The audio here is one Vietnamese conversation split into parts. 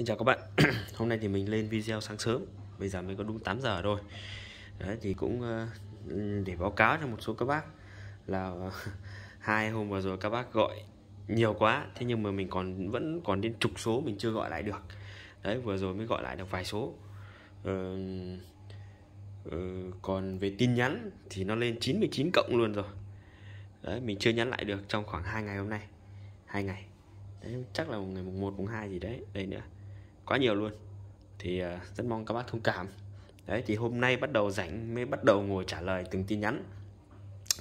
Xin chào các bạn. Hôm nay thì mình lên video sáng sớm. Bây giờ mới có đúng 8 giờ thôi. Đấy thì cũng ờ, để báo cáo cho một số các bác Là ờ, hai hôm vừa rồi các bác gọi nhiều quá Thế nhưng mà mình còn vẫn còn đến chục số mình chưa gọi lại được. Đấy vừa rồi mới gọi lại được vài số. Ờ, ờ, Còn về tin nhắn thì nó lên 99 cộng luôn rồi. Đấy mình chưa nhắn lại được trong khoảng 2 ngày hôm nay. Hai ngày. Đấy chắc là ngày mùng 1 mùng 2 gì đấy đây nữa quá nhiều luôn. Thì uh, rất mong các bác thông cảm. Đấy thì hôm nay bắt đầu rảnh mới bắt đầu ngồi trả lời từng tin nhắn.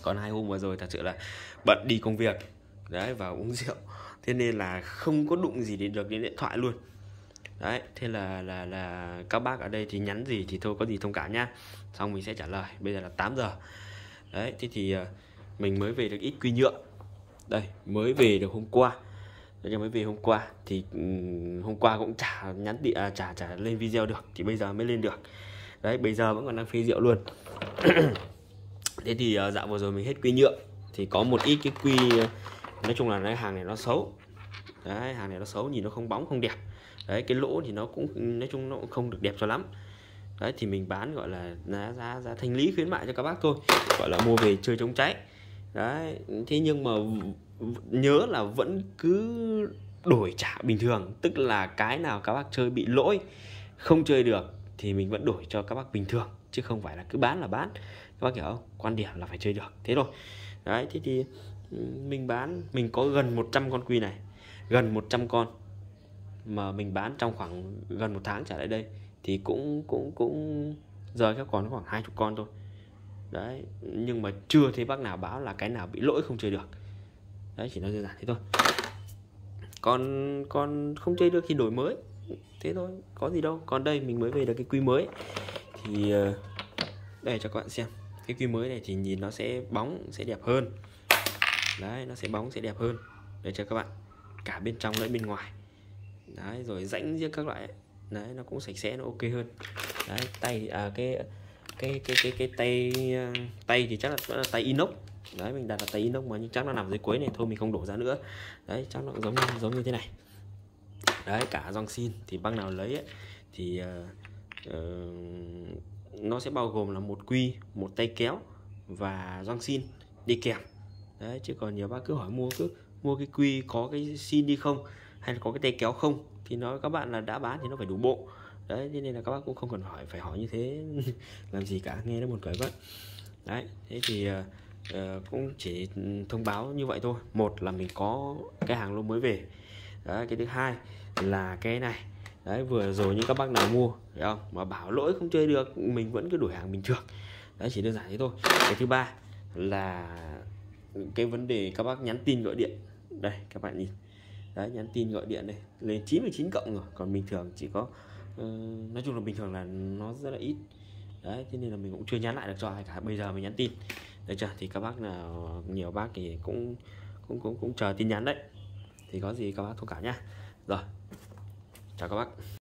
Còn hai hôm vừa rồi thật sự là bận đi công việc đấy và uống rượu. Thế nên là không có đụng gì đến được đến điện thoại luôn. Đấy thế là là là các bác ở đây thì nhắn gì thì thôi có gì thông cảm nhá. Xong mình sẽ trả lời bây giờ là 8 giờ. Đấy thế thì uh, mình mới về được ít quy nhựa đây mới về được hôm qua. Bây mới về hôm qua thì hôm qua cũng chả nhắn điện à, chả chả lên video được thì bây giờ mới lên được. Đấy bây giờ vẫn còn đang phê rượu luôn. Thế thì à, dạo vừa rồi mình hết quy nhựa thì có một ít cái quy nói chung là cái hàng này nó xấu. Đấy hàng này nó xấu nhìn nó không bóng không đẹp. Đấy cái lỗ thì nó cũng nói chung nó cũng không được đẹp cho lắm. Đấy thì mình bán gọi là giá giá giá thanh lý khuyến mại cho các bác thôi gọi là mua về chơi chống cháy. Đấy thế nhưng mà nhớ là vẫn cứ đổi trả bình thường, tức là cái nào các bác chơi bị lỗi, không chơi được thì mình vẫn đổi cho các bác bình thường, chứ không phải là cứ bán là bán. Các bác hiểu không? Quan điểm là phải chơi được, thế thôi. Đấy, thế thì ừ, mình bán, mình có gần 100 con quy này, gần 100 con mà mình bán trong khoảng gần một tháng trở lại đây, thì cũng cũng cũng giờ các còn khoảng hai chục con thôi. Đấy, nhưng mà chưa thấy bác nào báo là cái nào bị lỗi không chơi được đấy chỉ nói đơn giản thế thôi. Còn còn không chơi được thì đổi mới. Thế thôi có gì đâu. Còn đây mình mới về được cái quy mới. Thì ờ, đây cho các bạn xem. Cái quy mới này thì nhìn nó sẽ bóng sẽ đẹp hơn. Đấy nó sẽ bóng sẽ đẹp hơn. Để cho các bạn cả bên trong lẫn bên ngoài. Đấy rồi rãnh riêng các loại đấy nó cũng sạch sẽ nó ok hơn. Đấy tay à cái cái cái cái cái tay ờ, tay thì chắc là, là tay inox đấy mình đặt là tay inox mà nhưng chắc nó nằm dưới cuối này. Thôi mình không đổ ra nữa. Đấy chắc nó giống giống như thế này. Đấy cả dòng xin. Thì băng nào lấy ấy, thì uh, uh, nó sẽ bao gồm là một quy một tay kéo và răng xin đi kèm. Đấy chứ còn nhiều bác cứ hỏi mua cứ mua cái quy có cái xin đi không hay là có cái tay kéo không thì nói các bạn là đã bán thì nó phải đủ bộ. Đấy thế nên là các bác cũng không cần hỏi phải hỏi như thế. Làm gì cả nghe nó buồn cười vậy đấy thế thì uh, Ờ, cũng chỉ thông báo như vậy thôi. Một là mình có cái hàng lô mới về. Đấy cái thứ hai là cái này. Đấy vừa rồi những các bác nào mua thấy không? Mà bảo lỗi không chơi được mình vẫn cứ đổi hàng bình thường. Đấy chỉ đơn giản thế thôi. Cái thứ ba là cái vấn đề các bác nhắn tin gọi điện. Đây các bạn nhìn. Đấy nhắn tin gọi điện đây. Lên 99 cộng rồi. Còn bình thường chỉ có uh, nói chung là bình thường là nó rất là ít. Đấy thế nên là mình cũng chưa nhắn lại được cho ai cả. Bây giờ mình nhắn tin đấy chưa? Thì các bác nào, nhiều bác thì cũng cũng cũng cũng chờ tin nhắn đấy. Thì có gì các bác thông cảm nhá. Rồi, chào các bác.